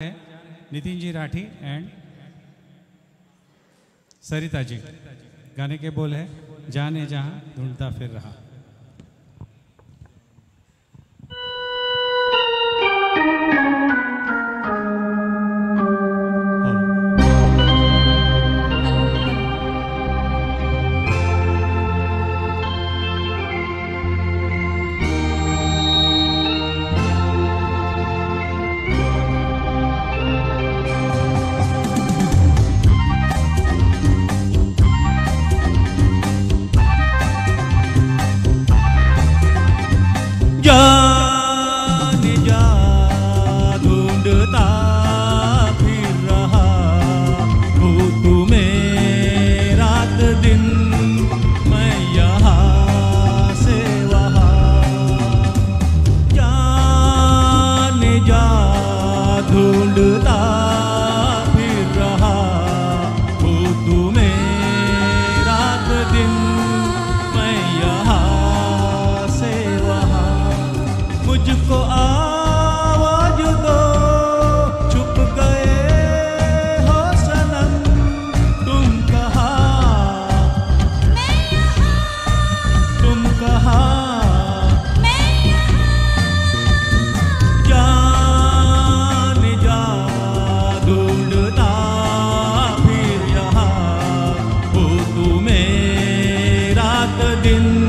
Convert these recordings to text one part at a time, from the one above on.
है, नितिन जी राठी एंड सरिता जी। गाने के बोल है, जाने जहाँ, ढूंढता फिर रहा। Yeah. in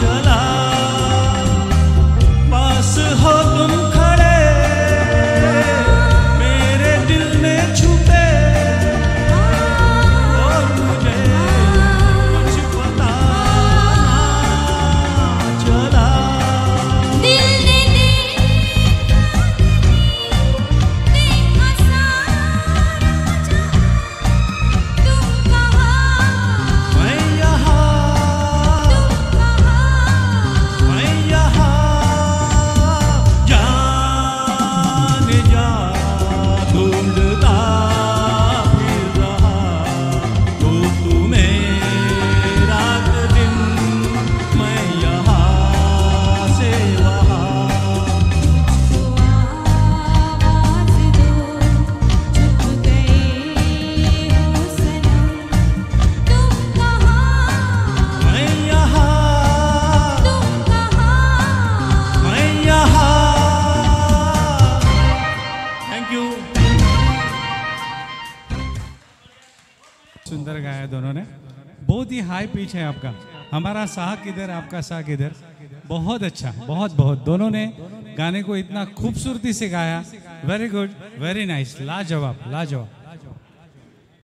trở सुंदर दोनों ने। बहुत ही हाई पिच है आपका। हमारा साह किधर आपका साह किधर बहुत अच्छा बहुत बहुत। दोनों ने गाने को इतना खूबसूरती से गाया। वेरी गुड वेरी नाइस लाजवाब लाजवाब।